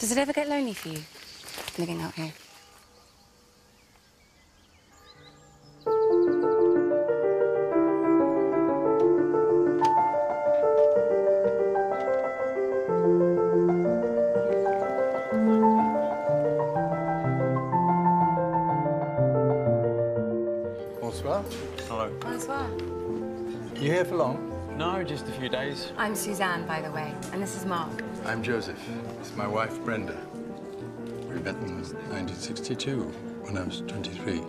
Does it ever get lonely for you, living out here? Bonsoir. Hello. Bonsoir. You here for long? No, just a few days. I'm Suzanne, by the way, and this is Mark. I'm Joseph. This is my wife, Brenda. We met in 1962 when I was 23.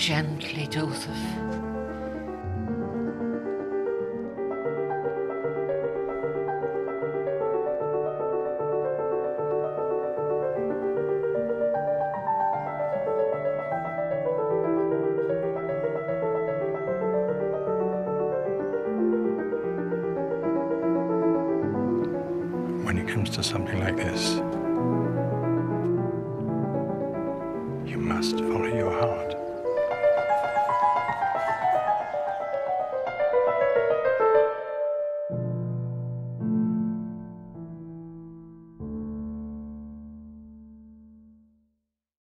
Gently, Joseph. When it comes to something like this, you must follow your heart.